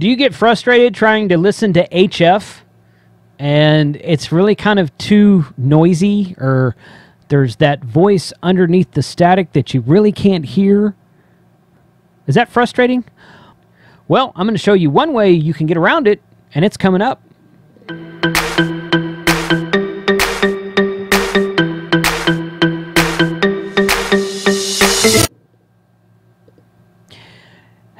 Do you get frustrated trying to listen to HF and it's really kind of too noisy or there's that voice underneath the static that you really can't hear? Is that frustrating? Well, I'm going to show you one way you can get around it, and it's coming up.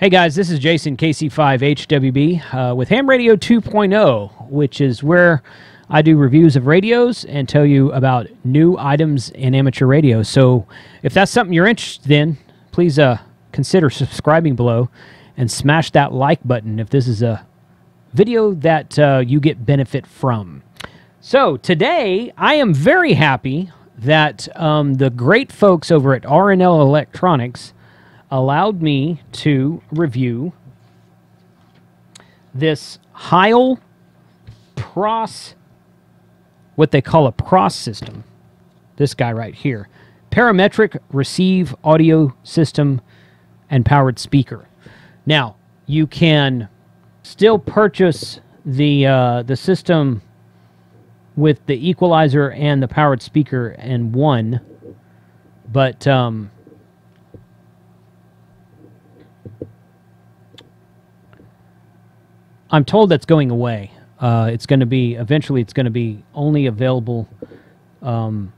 Hey guys, this is Jason KC5HWB uh, with Ham Radio 2.0, which is where I do reviews of radios and tell you about new items in amateur radio. So if that's something you're interested in, please uh, consider subscribing below and smash that like button if this is a video that uh, you get benefit from. So today, I am very happy that um, the great folks over at R&L Electronics allowed me to review this Heil PRAS, what they call a PRAS system. This guy right here. Parametric receive audio system and powered speaker. Now, you can still purchase the uh, the system with the equalizer and the powered speaker and one, but um, I'm told that's going away. Uh, it's going to be eventually. It's going to be only available um,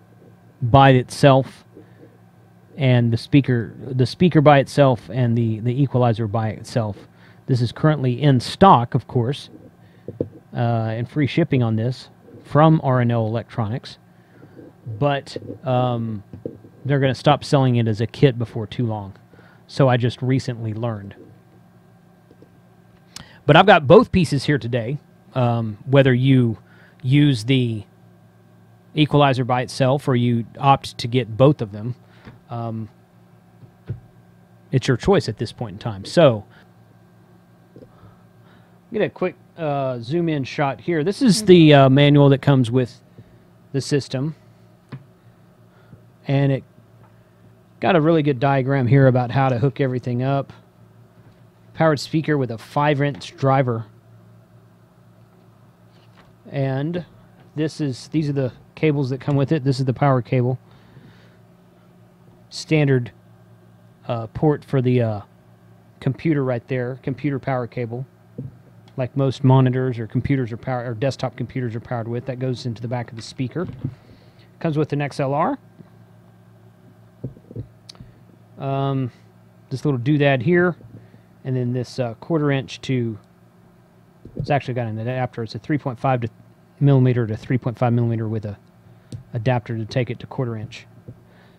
by itself, and the speaker, the speaker by itself, and the the equalizer by itself. This is currently in stock, of course, uh, and free shipping on this from R&L Electronics. But um, they're going to stop selling it as a kit before too long. So I just recently learned. But I've got both pieces here today. Um, whether you use the equalizer by itself or you opt to get both of them, um, it's your choice at this point in time. So, get a quick uh, zoom in shot here. This is the uh, manual that comes with the system, and it got a really good diagram here about how to hook everything up powered speaker with a 5 inch driver. And this is these are the cables that come with it. This is the power cable. Standard uh, port for the uh, computer right there, computer power cable. Like most monitors or computers or power or desktop computers are powered with. That goes into the back of the speaker. Comes with an XLR. Um, this little doodad here and then this uh, quarter inch to it's actually got an adapter. It's a 3.5 to millimeter to 3.5 millimeter with a adapter to take it to quarter inch.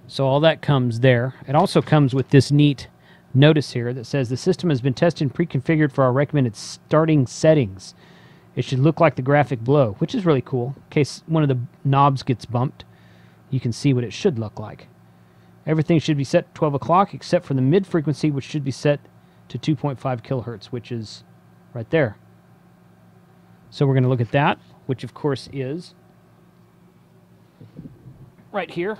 So all that comes there. It also comes with this neat notice here that says the system has been tested and pre-configured for our recommended starting settings. It should look like the graphic below, which is really cool. In case one of the knobs gets bumped, you can see what it should look like. Everything should be set 12 o'clock except for the mid frequency, which should be set to 2.5 kilohertz, which is right there. So we're going to look at that, which of course is right here.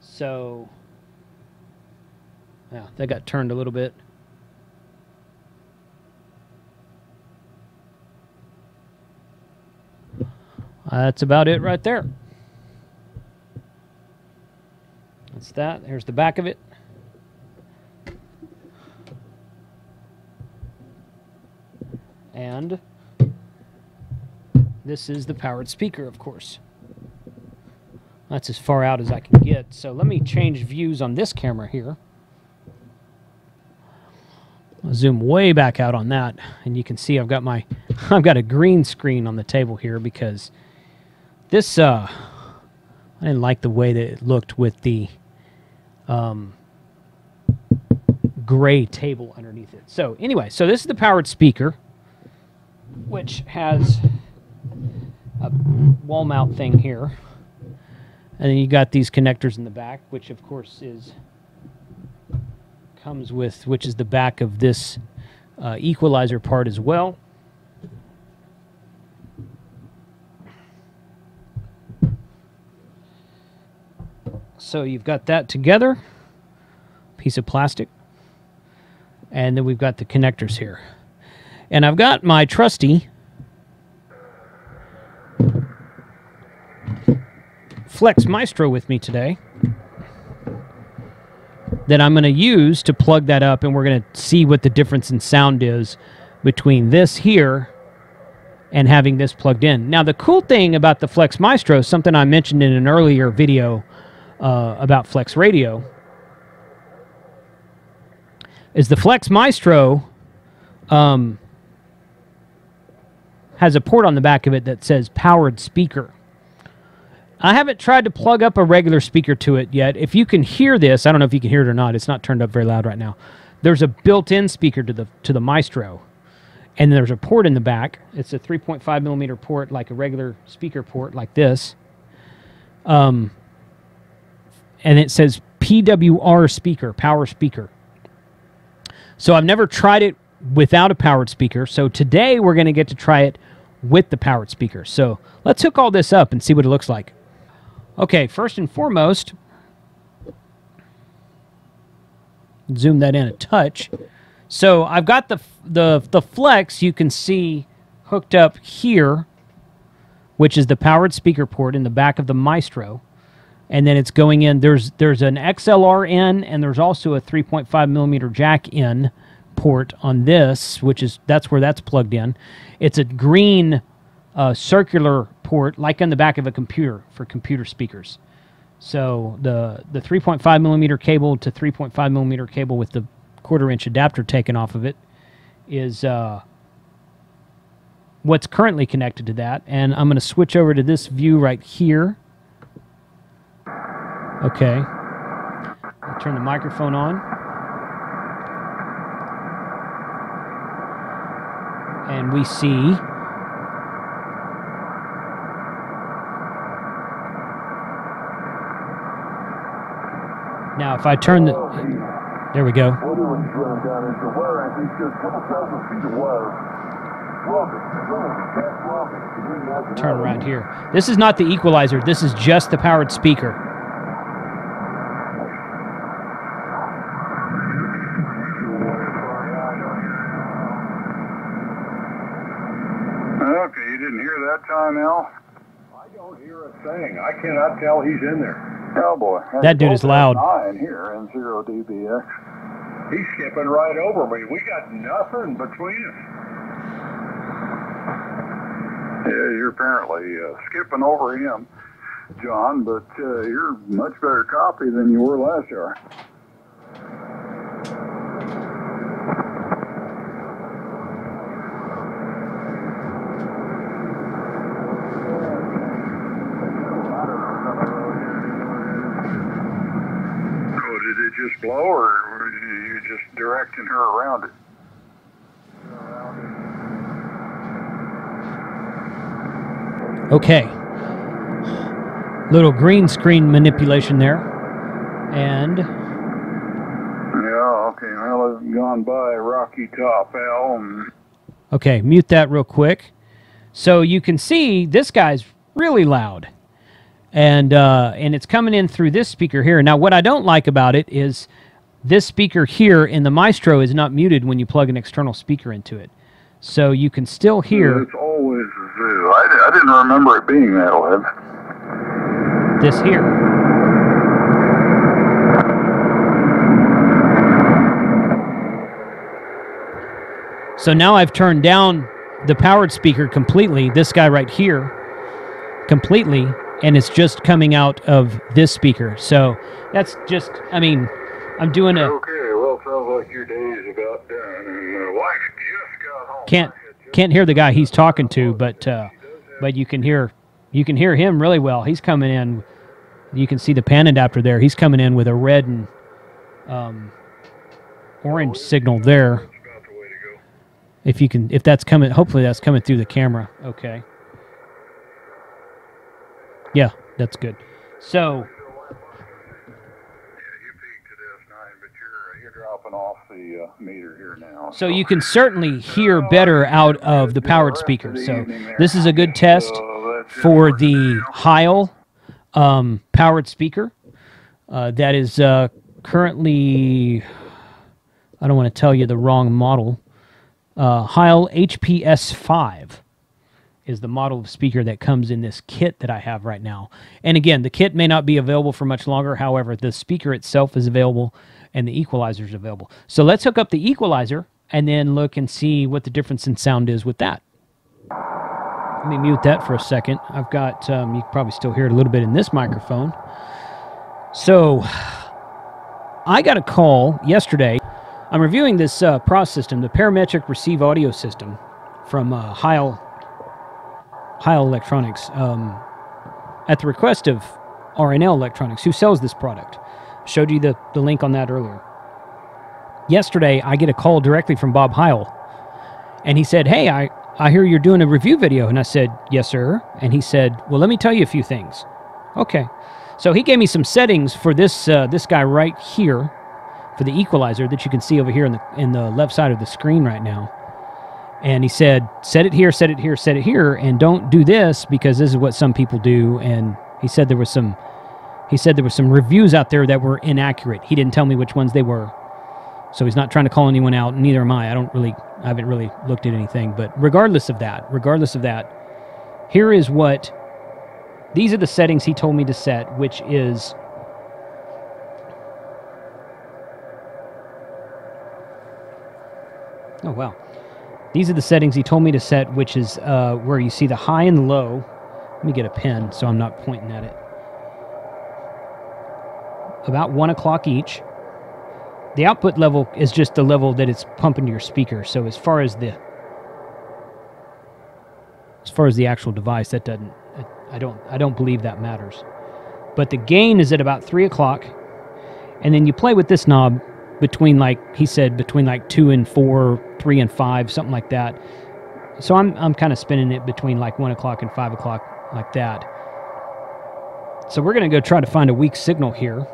So, yeah, that got turned a little bit. that's about it right there. That's that. There's the back of it. And this is the powered speaker, of course. That's as far out as I can get. So let me change views on this camera here. I'll zoom way back out on that, and you can see I've got my I've got a green screen on the table here because this uh, I didn't like the way that it looked with the um, gray table underneath it. So anyway, so this is the powered speaker, which has a wall mount thing here. And then you got these connectors in the back, which of course is comes with, which is the back of this uh, equalizer part as well. So you've got that together. piece of plastic. And then we've got the connectors here. And I've got my trusty Flex Maestro with me today that I'm going to use to plug that up, and we're going to see what the difference in sound is between this here and having this plugged in. Now, the cool thing about the Flex Maestro, something I mentioned in an earlier video uh, about Flex Radio, is the Flex Maestro um, has a port on the back of it that says powered speaker. I haven't tried to plug up a regular speaker to it yet. If you can hear this, I don't know if you can hear it or not. It's not turned up very loud right now. There's a built-in speaker to the to the Maestro, and there's a port in the back. It's a 3.5 millimeter port, like a regular speaker port, like this. Um, and it says PWR speaker, power speaker. So I've never tried it without a powered speaker. So today we're going to get to try it with the powered speaker. So let's hook all this up and see what it looks like. Okay, first and foremost, zoom that in a touch. So I've got the the the flex you can see hooked up here, which is the powered speaker port in the back of the Maestro, and then it's going in. There's there's an XLR in, and there's also a 3.5 millimeter jack in port on this, which is that's where that's plugged in. It's a green uh, circular port like on the back of a computer for computer speakers. So the the 3.5 millimeter cable to 3.5 millimeter cable with the quarter inch adapter taken off of it is uh, what's currently connected to that. And I'm going to switch over to this view right here. Okay. I'll turn the microphone on. And we see Now, if I turn the. There we go. Turn around here. This is not the equalizer, this is just the powered speaker. Okay, you didn't hear that time, Al? I don't hear a thing. I cannot tell he's in there. Oh boy. That dude is loud. Nine here in zero dBx. He's skipping right over me. We got nothing between us. Yeah, you're apparently uh, skipping over him, John, but uh, you're much better copy than you were last year. Oh, did it just blow, or were you just directing her around it? Okay. Little green screen manipulation there. And Yeah, okay. Well, I've gone by Rocky Top, Al, okay, mute that real quick. So you can see this guy's really loud. And uh, and it's coming in through this speaker here. Now what I don't like about it is this speaker here in the Maestro is not muted when you plug an external speaker into it. So you can still hear it's always zoo. I, I didn't remember it being that loud. this here. So now I've turned down the powered speaker completely, this guy right here, completely, and it's just coming out of this speaker. So that's just, I mean, I'm doing a, Okay, well, sounds like your day's about done, and my wife just got home. can't can't hear the guy he's talking to, but uh, but you can hear you can hear him really well. He's coming in. You can see the pan adapter there. He's coming in with a red and um, orange signal there. About the way to go. If you can, if that's coming, hopefully that's coming through the camera. Okay. Yeah, that's good. So Yeah, you peaked at S9, but you're, you're dropping off the meter here now. so you can certainly hear better out of the powered speaker. So this is a good test for the. Heil um, powered speaker. Uh, that is uh, currently, I don't want to tell you the wrong model. Uh, Heil HPS 5 is the model of speaker that comes in this kit that I have right now. And again, the kit may not be available for much longer. However, the speaker itself is available and the equalizer is available. So let's hook up the equalizer and then look and see what the difference in sound is with that. Let me mute that for a second. I've got, um, you can probably still hear it a little bit in this microphone. So I got a call yesterday. I'm reviewing this uh, system, the Parametric Receive Audio System from uh, Heil, Heil Electronics, um, at the request of R&L Electronics, who sells this product. Showed you the, the link on that earlier. Yesterday, I get a call directly from Bob Heil, and he said, Hey, I, I hear you're doing a review video. And I said, Yes, sir. And he said, Well, let me tell you a few things. Okay. So he gave me some settings for this uh, this guy right here for the equalizer that you can see over here in the in the left side of the screen right now. And he said, set it here, set it here, set it here, and don't do this because this is what some people do. And he said there was some he said there were some reviews out there that were inaccurate. He didn't tell me which ones they were. So he's not trying to call anyone out, neither am I. I don't really I haven't really looked at anything. But regardless of that, regardless of that, here is what these are the settings he told me to set, which is Oh wow. These are the settings he told me to set, which is uh, where you see the high and low. Let me get a pen so I'm not pointing at it. About one o'clock each. The output level is just the level that it's pumping to your speaker. So as far as the as far as the actual device, that doesn't I don't I don't believe that matters. But the gain is at about three o'clock, and then you play with this knob between like he said between like two and four, three and five, something like that. So I'm I'm kind of spinning it between like one o'clock and five o'clock like that. So we're gonna go try to find a weak signal here.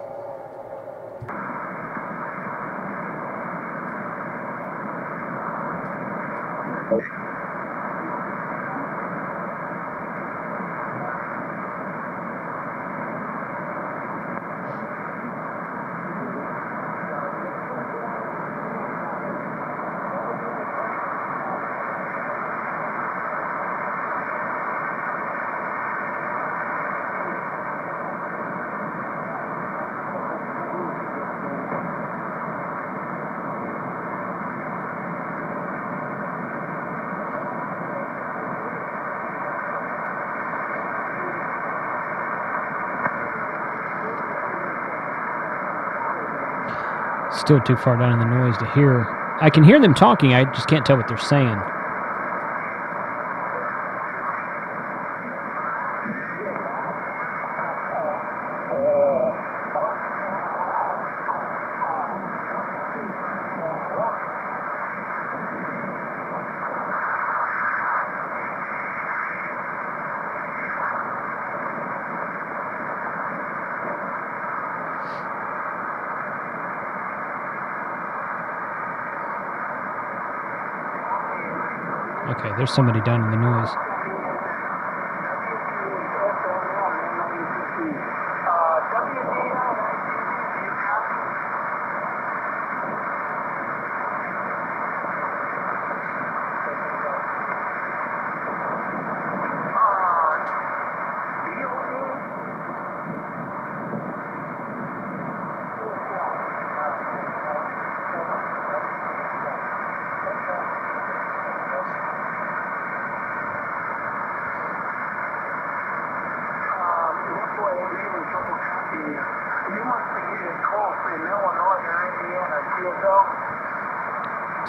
Still too far down in the noise to hear. I can hear them talking, I just can't tell what they're saying. Okay, there's somebody down in the noise.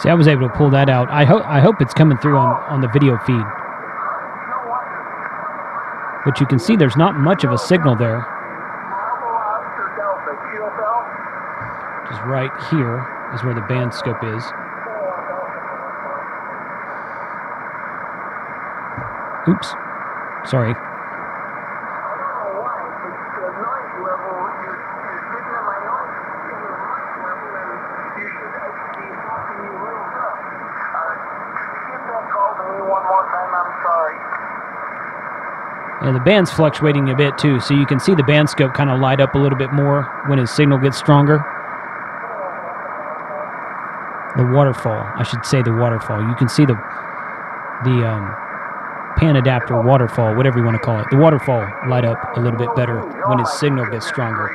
See, I was able to pull that out. I hope I hope it's coming through on, on the video feed. But you can see there's not much of a signal there. Just right here is where the band scope is. Oops. Sorry. the band's fluctuating a bit too, so you can see the band scope kind of light up a little bit more when his signal gets stronger. The waterfall, I should say the waterfall. You can see the the um, pan adapter waterfall, whatever you want to call it. The waterfall light up a little bit better when his signal gets stronger.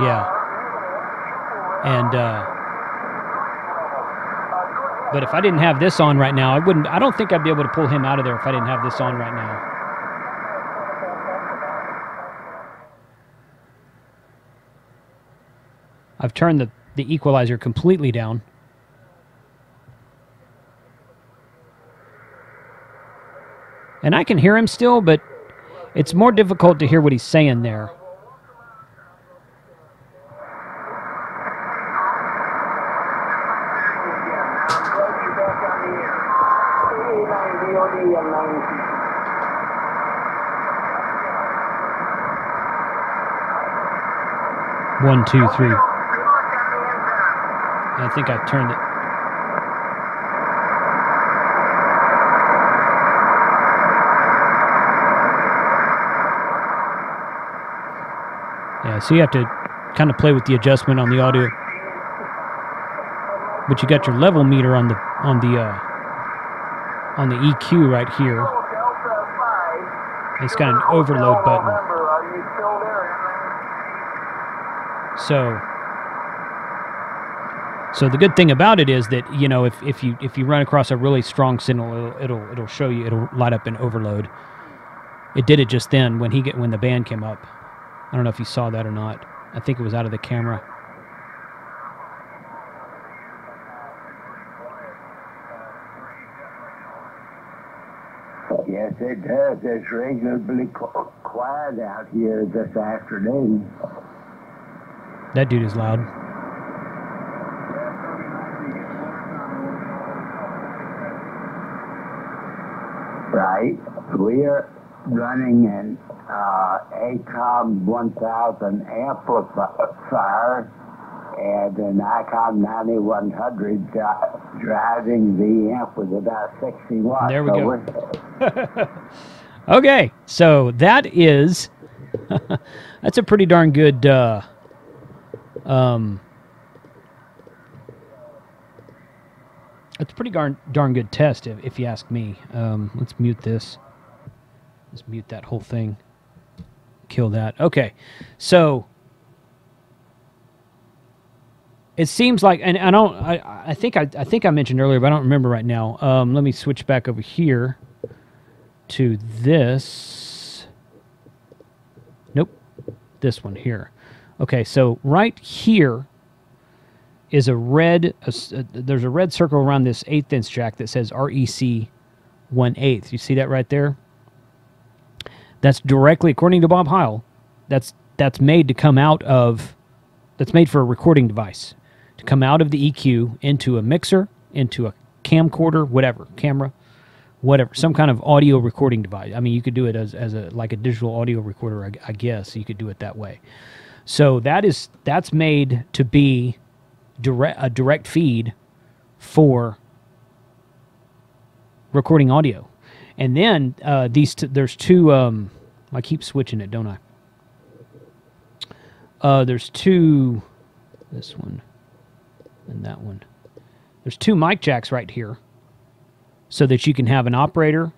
Yeah. And uh, but if I didn't have this on right now, I wouldn't. I don't think I'd be able to pull him out of there if I didn't have this on right now. I've turned the, the equalizer completely down. And I can hear him still, but it's more difficult to hear what he's saying there. One, two, three. I think I turned it. Yeah, so you have to kind of play with the adjustment on the audio. But you got your level meter on the on the uh, on the EQ right here. It's got an overload button. So so the good thing about it is that you know if, if you if you run across a really strong signal, it'll, it'll it'll show you it'll light up an overload. It did it just then when he get when the band came up. I don't know if you saw that or not. I think it was out of the camera. Yes, it does. It's reasonably quiet out here this afternoon. That dude is loud. Right. We are running an uh, ACOM 1000 amplifier and an ICOM 9100 dri- driving the amp with about 60 watts. There we go. Okay, so that is that's a pretty darn good uh, um, it's a pretty darn darn good test if, if you ask me. Um, let's mute this. Let's mute that whole thing. Kill that. Okay, so it seems like, and I don't. I, I think I, I think I mentioned earlier, but I don't remember right now. Um, let me switch back over here to this. Nope, this one here. Okay, so right here is a red. a uh, there's a red circle around this eighth inch jack that says REC one eighth. You see that right there? That's directly, according to Bob Heil, that's that's made to come out of that's made for a recording device to come out of the EQ into a mixer, into a camcorder, whatever, camera, whatever, some kind of audio recording device. I mean, you could do it as, as a like a digital audio recorder, I, I guess. You could do it that way. So that is that's made to be direct a direct feed for recording audio, and then uh, these t- there's two. Um, I keep switching it, don't I? Uh, there's two. This one and that one. There's two mic jacks right here, so that you can have an operator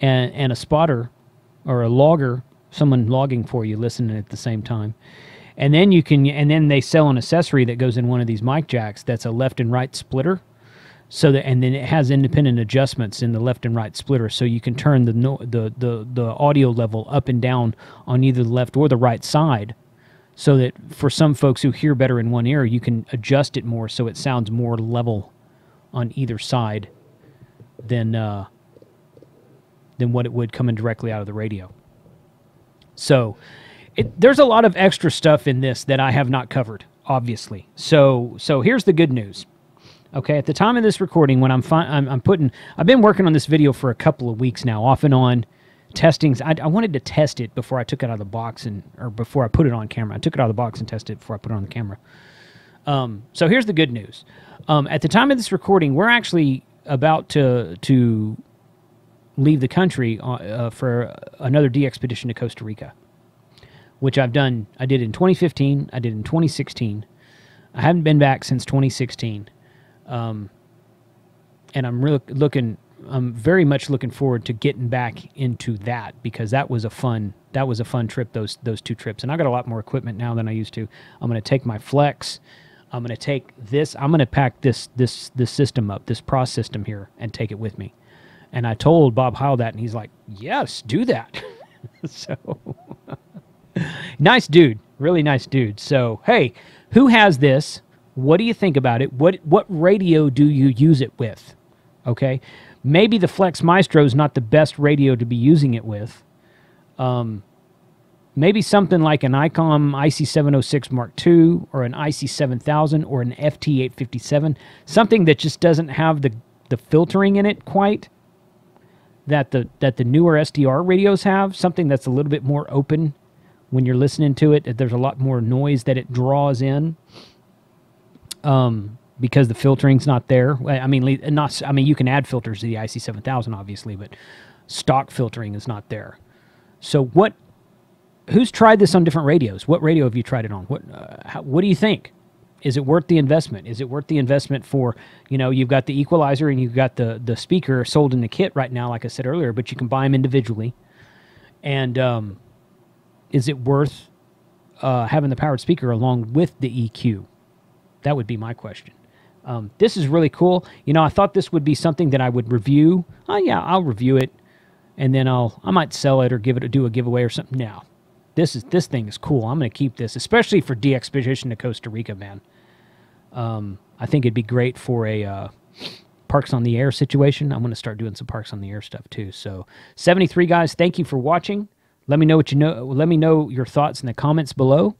and and a spotter or a logger, someone logging for you, listening at the same time. And then you can, and then they sell an accessory that goes in one of these mic jacks that's a left and right splitter. So that, and then it has independent adjustments in the left and right splitter, so you can turn the no, the the the audio level up and down on either the left or the right side, so that for some folks who hear better in one ear, you can adjust it more so it sounds more level on either side than uh, than what it would coming directly out of the radio. So it, there's a lot of extra stuff in this that I have not covered, obviously. So so here's the good news. Okay, at the time of this recording, when I'm, I'm I'm putting, I've been working on this video for a couple of weeks now, off and on, testing. I, I wanted to test it before I took it out of the box and or before I put it on camera. I took it out of the box and tested it before I put it on the camera. Um, so here's the good news. Um, at the time of this recording, we're actually about to to leave the country uh, uh, for another DXpedition to Costa Rica, which I've done. I did in 2015. I did in 2016. I haven't been back since 2016, um, and I'm really looking. I'm very much looking forward to getting back into that because that was a fun that was a fun trip those those two trips and I got a lot more equipment now than I used to. I'm going to take my Flex. I'm going to take this. I'm going to pack this this this system up, this Pro system here, and take it with me. And I told Bob Heil that, and he's like, "Yes, do that." so nice dude, really nice dude. So hey, who has this? What do you think about it? What what radio do you use it with? Okay, maybe the Flex Maestro is not the best radio to be using it with. Um, maybe something like an ICOM IC706 Mark II or an IC7000 or an FT857, something that just doesn't have the the filtering in it quite that the that the newer SDR radios have, something that's a little bit more open when you're listening to it. That there's a lot more noise that it draws in. Um, because the filtering's not there. I mean, not. I mean, you can add filters to the IC7000, obviously, but stock filtering is not there. So, what? Who's tried this on different radios? What radio have you tried it on? What? Uh, how, what do you think? Is it worth the investment? Is it worth the investment for you know you've got the equalizer and you've got the the speaker sold in the kit right now, like I said earlier, but you can buy them individually. And um, is it worth uh, having the powered speaker along with the EQ? That would be my question. Um, this is really cool. You know, I thought this would be something that I would review. Oh yeah, I'll review it, and then I'll I might sell it or give it do a giveaway or something. Now, this is this thing is cool. I'm going to keep this, especially for DXpedition to Costa Rica, man. Um, I think it'd be great for a uh, parks on the air situation. I'm going to start doing some parks on the air stuff too. So, 73 guys, thank you for watching. Let me know what you know. Let me know your thoughts in the comments below.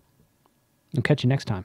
I'll catch you next time.